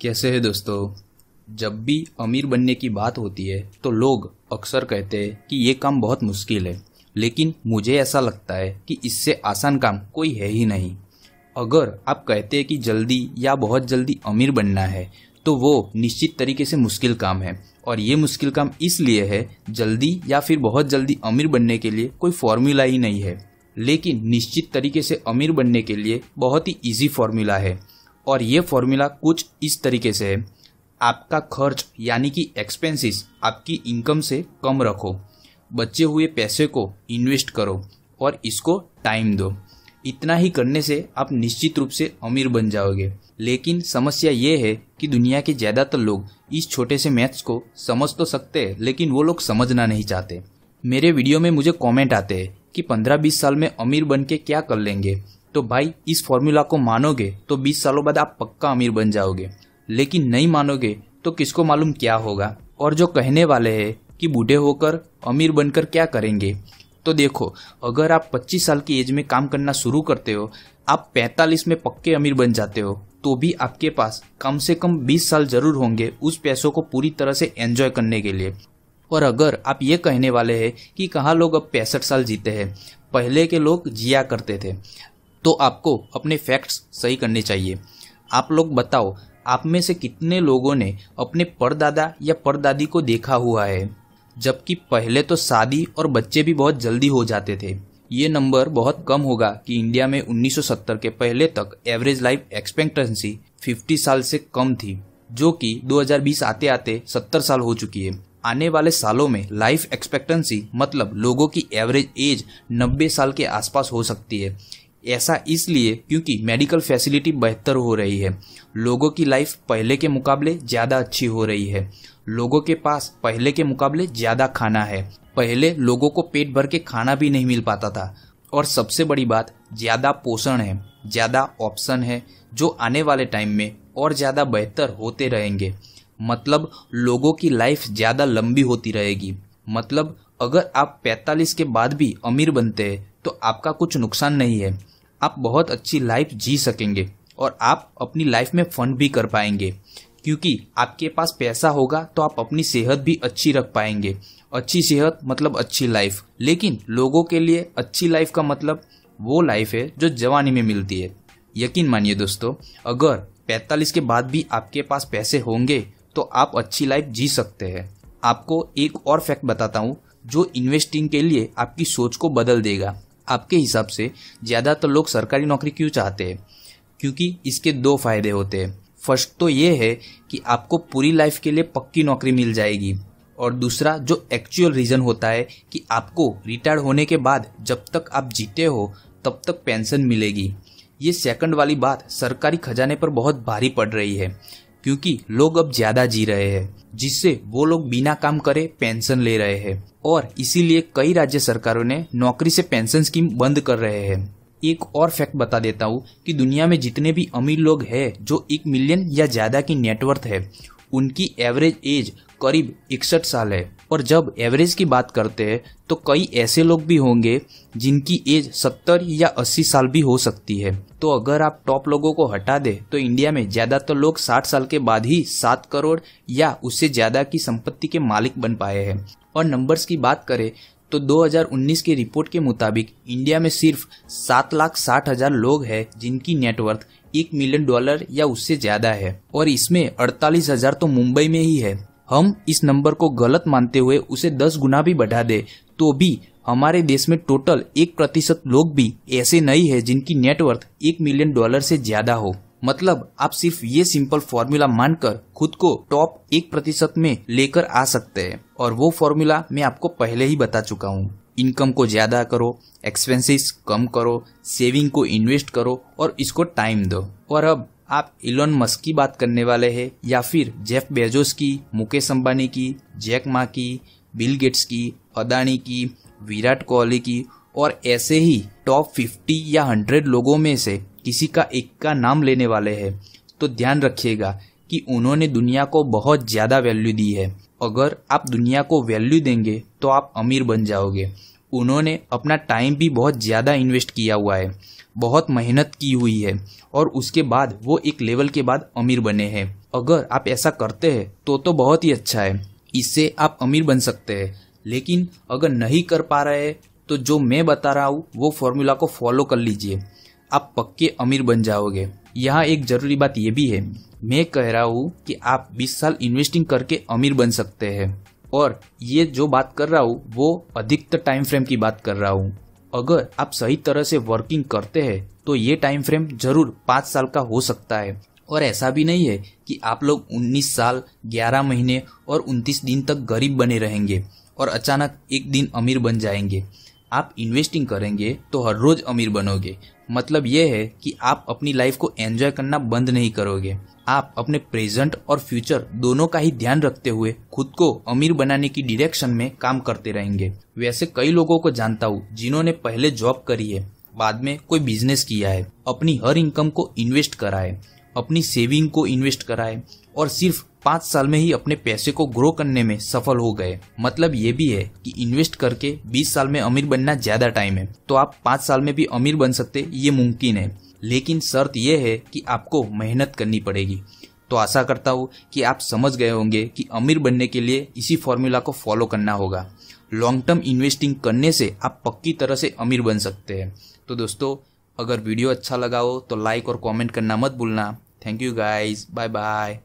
कैसे है दोस्तों? जब भी अमीर बनने की बात होती है तो लोग अक्सर कहते हैं कि ये काम बहुत मुश्किल है। लेकिन मुझे ऐसा लगता है कि इससे आसान काम कोई है ही नहीं। अगर आप कहते हैं कि जल्दी या बहुत जल्दी अमीर बनना है तो वो निश्चित तरीके से मुश्किल काम है। और ये मुश्किल काम इसलिए है, जल्दी या फिर बहुत जल्दी अमीर बनने के लिए कोई फॉर्मूला ही नहीं है। लेकिन निश्चित तरीके से अमीर बनने के लिए बहुत ही इजी फॉर्मूला है। और ये फॉर्मूला कुछ इस तरीके से है। आपका खर्च यानी कि एक्सपेंसेस आपकी इनकम से कम रखो। बचे हुए पैसे को इन्वेस्ट करो और इसको टाइम दो। इतना ही करने से आप निश्चित रूप से अमीर बन जाओगे। लेकिन समस्या ये है कि दुनिया के ज़्यादातर लोग इस छोटे से मैथ्स को समझ तो सकते हैं, लेकिन वो लोग समझना नहीं चाहते। मेरे वीडियो में मुझे कमेंट आते हैं कि 15-20 साल में अमीर बन के क्या कर लेंगे? तो भाई, इस फॉर्मूला को मानोगे तो 20 सालों बाद आप पक्का अमीर बन जाओगे। लेकिन नहीं मानोगे तो किसको मालूम क्या होगा? और जो कहने वाले हैं कि बूढ़े होकर अमीर बनकर क्या करेंगे? तो देखो, अगर आप 25 साल की एज में काम करना शुरू करते हो, आप 45 में पक्के अमीर बन जाते हो तो भी आपके पास कम से कम 20 साल ज़रूर होंगे उस पैसों को पूरी तरह से एंजॉय करने के लिए। और अगर आप ये कहने वाले हैं कि कहाँ लोग अब पैंसठ साल जीते हैं, पहले के लोग जिया करते थे तो आपको अपने फैक्ट्स सही करने चाहिए। आप लोग बताओ, आप में से कितने लोगों ने अपने परदादा या परदादी को देखा हुआ है? जबकि पहले तो शादी और बच्चे भी बहुत जल्दी हो जाते थे। ये नंबर बहुत कम होगा कि इंडिया में 1970 के पहले तक एवरेज लाइफ एक्सपेक्टेंसी 50 साल से कम थी, जो कि 2020 आते आते 70 साल हो चुकी है। आने वाले सालों में लाइफ एक्सपेक्टेंसी मतलब लोगों की एवरेज एज 90 साल के आसपास हो सकती है। ऐसा इसलिए क्योंकि मेडिकल फैसिलिटी बेहतर हो रही है। लोगों की लाइफ पहले के मुकाबले ज़्यादा अच्छी हो रही है। लोगों के पास पहले के मुकाबले ज़्यादा खाना है। पहले लोगों को पेट भर के खाना भी नहीं मिल पाता था। और सबसे बड़ी बात, ज़्यादा पोषण है, ज़्यादा ऑप्शन है, जो आने वाले टाइम में और ज़्यादा बेहतर होते रहेंगे। मतलब लोगों की लाइफ ज़्यादा लंबी होती रहेगी। मतलब अगर आप 45 के बाद भी अमीर बनते हैं तो आपका कुछ नुकसान नहीं है। आप बहुत अच्छी लाइफ जी सकेंगे और आप अपनी लाइफ में फंड भी कर पाएँगे। क्योंकि आपके पास पैसा होगा तो आप अपनी सेहत भी अच्छी रख पाएँगे। अच्छी सेहत मतलब अच्छी लाइफ लेकिन लोगों के लिए अच्छी लाइफ का मतलब वो लाइफ है जो जवानी में मिलती है। यकीन मानिए दोस्तों, अगर 45 के बाद भी आपके पास पैसे होंगे तो आप अच्छी लाइफ जी सकते हैं। आपको एक और फैक्ट बताता हूँ, जो इन्वेस्टिंग के लिए आपकी सोच को बदल देगा। आपके हिसाब से ज़्यादातर लोग सरकारी नौकरी क्यों चाहते हैं? क्योंकि इसके दो फ़ायदे होते हैं। फ़र्स्ट तो ये है कि आपको पूरी लाइफ के लिए पक्की नौकरी मिल जाएगी। और दूसरा, जो एक्चुअल रीज़न होता है कि आपको रिटायर होने के बाद जब तक आप जीते हो, तब तक पेंशन मिलेगी। ये सेकंड वाली बात सरकारी खजाने पर बहुत भारी पड़ रही है। क्योंकि लोग अब ज़्यादा जी रहे हैं, जिससे वो लोग बिना काम करे पेंशन ले रहे हैं। और इसीलिए कई राज्य सरकारों ने नौकरी से पेंशन स्कीम बंद कर रहे हैं। एक और फैक्ट बता देता हूँ कि दुनिया में जितने भी अमीर लोग हैं, जो एक मिलियन या ज़्यादा की नेटवर्थ है, उनकी एवरेज एज करीब इकसठ साल है। और जब एवरेज की बात करते हैं तो कई ऐसे लोग भी होंगे जिनकी एज 70 या 80 साल भी हो सकती है। तो अगर आप टॉप लोगों को हटा दे तो इंडिया में ज़्यादातर लोग 60 साल के बाद ही 7 करोड़ या उससे ज़्यादा की संपत्ति के मालिक बन पाए हैं। और नंबर्स की बात करें तो 2019 की रिपोर्ट के मुताबिक इंडिया में सिर्फ़ सात लाख साठ हज़ार लोग हैं जिनकी नेटवर्थ एक मिलियन डॉलर या उससे ज़्यादा है। और इसमें अड़तालीस हज़ार तो मुंबई में ही है। हम इस नंबर को गलत मानते हुए उसे दस गुना भी बढ़ा दे तो भी हमारे देश में टोटल एक प्रतिशत लोग भी ऐसे नहीं है जिनकी नेटवर्थ एक मिलियन डॉलर से ज़्यादा हो। मतलब आप सिर्फ़ ये सिंपल फॉर्मूला मानकर खुद को टॉप एक प्रतिशत में लेकर आ सकते हैं। और वो फॉर्मूला मैं आपको पहले ही बता चुका हूँ। इनकम को ज़्यादा करो एक्सपेंसेस कम करो सेविंग को इन्वेस्ट करो और इसको टाइम दो। और अब आप इलोन मस्क की बात करने वाले हैं, या फिर जेफ बेजोस की, मुकेश अंबानी की जैक मा की बिल गेट्स की, अदानी की, विराट कोहली की, और ऐसे ही टॉप 50 या 100 लोगों में से किसी का एक का नाम लेने वाले हैं। तो ध्यान रखिएगा कि उन्होंने दुनिया को बहुत ज़्यादा वैल्यू दी है। अगर आप दुनिया को वैल्यू देंगे तो आप अमीर बन जाओगे। उन्होंने अपना टाइम भी बहुत ज़्यादा इन्वेस्ट किया हुआ है, बहुत मेहनत की हुई है और उसके बाद वो एक लेवल के बाद अमीर बने हैं। अगर आप ऐसा करते हैं तो तो बहुत ही अच्छा है। इससे आप अमीर बन सकते हैं। लेकिन अगर नहीं कर पा रहे हैं तो जो मैं बता रहा हूँ, वो फॉर्मूला को फॉलो कर लीजिए। आप पक्के अमीर बन जाओगे। यहाँ एक ज़रूरी बात यह भी है। मैं कह रहा हूँ कि आप 20 साल इन्वेस्टिंग करके अमीर बन सकते हैं। और ये जो बात कर रहा हूँ, वो अधिकतर टाइम फ्रेम की बात कर रहा हूँ। अगर आप सही तरह से वर्किंग करते हैं तो ये टाइम फ्रेम ज़रूर पाँच साल का हो सकता है। और ऐसा भी नहीं है कि आप लोग 19 साल 11 महीने और 29 दिन तक गरीब बने रहेंगे और अचानक एक दिन अमीर बन जाएँगे। आप इन्वेस्टिंग करेंगे तो हर रोज अमीर बनोगे। मतलब यह है कि आप अपनी लाइफ को एंजॉय करना बंद नहीं करोगे। आप अपने प्रेजेंट और फ्यूचर दोनों का ही ध्यान रखते हुए खुद को अमीर बनाने की डिरेक्शन में काम करते रहेंगे। वैसे कई लोगों को जानता हूँ जिन्होंने पहले जॉब करी है, बाद में कोई बिज़नेस किया है, अपनी हर इनकम को इन्वेस्ट करा है अपनी सेविंग को इन्वेस्ट करा है और सिर्फ़ पाँच साल में ही अपने पैसे को ग्रो करने में सफल हो गए। मतलब ये भी है कि इन्वेस्ट करके बीस साल में अमीर बनना ज़्यादा टाइम है। तो आप पाँच साल में भी अमीर बन सकते, ये मुमकिन है। लेकिन शर्त यह है कि आपको मेहनत करनी पड़ेगी। तो आशा करता हूँ कि आप समझ गए होंगे कि अमीर बनने के लिए इसी फॉर्मूला को फॉलो करना होगा। लॉन्ग टर्म इन्वेस्टिंग करने से आप पक्की तरह से अमीर बन सकते हैं। तो दोस्तों, अगर वीडियो अच्छा लगा हो तो लाइक और कमेंट करना मत भूलना। Thank you guys bye bye